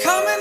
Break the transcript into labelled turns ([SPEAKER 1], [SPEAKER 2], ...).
[SPEAKER 1] coming